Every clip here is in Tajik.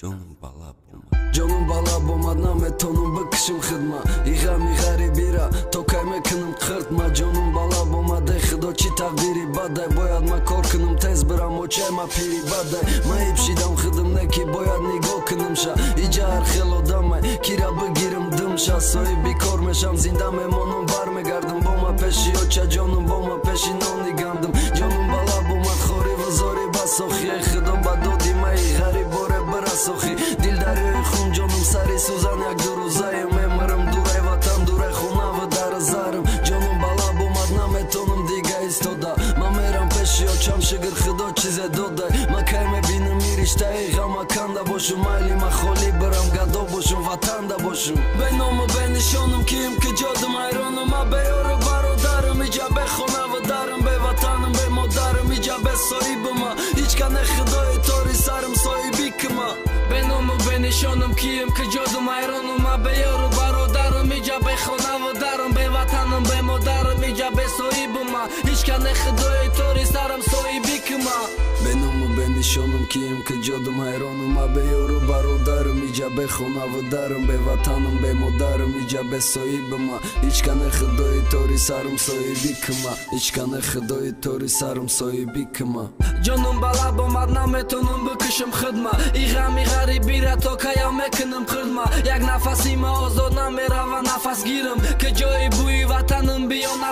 ҷонум балаб омад ҷонум балаб омад наметонум бикишим хидма. И ғами ғарибира то кай мекунам қиртма ҷонум балаб омад э худо чӣ тақдири бадай? Бояд ма кор кунам тез бирам очай ма пири бадай? Ма ибшидам хидм не ки бояд нигоҳ кунамша иҷар хел одамай кира бигирам дымша соҳиби кор мешам зинда мемонам бармегардам бо ма пеши оча ҷонум бо ма пеши мерам пеши очам шигир худо чизе додай ма кай мебинам и риштаи ғамаканда бошум майли ма холӣ бирам гадо бошум ватанда бошум беному бенишонам ким ки ҷодум айронам ма беёру бародарам иҷа бехонаву дарам беватанам бемодарам иҷа бесоҳибама ҳичкане худои тори сарам соҳиби кима беному бенишонам ким ки ҷодум айронам ма беёру бародарам иҷа бехонаву дарам ҳичкане худои тори сарам соҳиби кима беному бенишонам ким ки ҷодум ҳайронам ма беёру бародарам иҷа бехонаву дарам беватанам бемодарам иҷа бесоҳибама ҳичкане худои тори сарам соҳиби кима ҳичкане худои тори сарам соҳиби кима ҷонум балаб омад наметонам бикушам хидма и ғами ғарибира то каям мекунам қирдма як нафаси ма озод намерава нафас гирам ки биё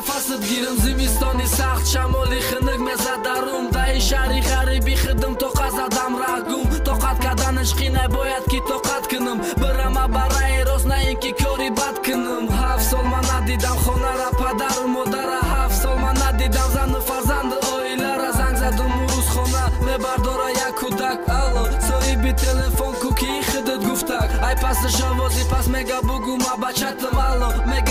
нафасат гирам зимистони сахт шамоли хинук мезадарум даи шаҳри ғариби хидм тоқат задам рагум тоқат карданаш қӣ набояд ки тоқат кунам бирама бараи рост на ин ки кори бад кунам ҳафт сол ман надидам хонара падару модара ҳафт сол ман надидам зану фарзанду оилара занг задум рӯзхона мебардора як кӯдак алло соҳиби телефон ку ки хидат гуфтак ай пасаш овози пас мега бугу ма бачатам алло мега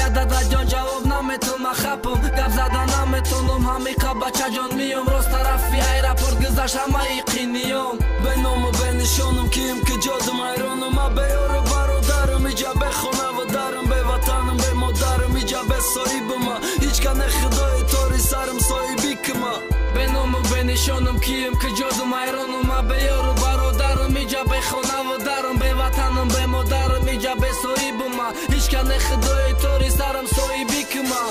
ҳамиқа бачаҷон миём. Рост тарафи аэропорт гузашт ҳамаи қиниём беному бенишонам ким ки ҷодум айронам ма беёру бародарам иҷа бехонаву дарам беватанам бемодарам иҷа бесоҳибама ҳичкане худои тори сарам соҳиби кима беному бенишонам ким ки ҷодум айронам ма беёру бародарам иҷа бехонаву дарам беватанам бемодарам иҷа бесоҳибама ҳичкане худои тори сарам соҳиби кима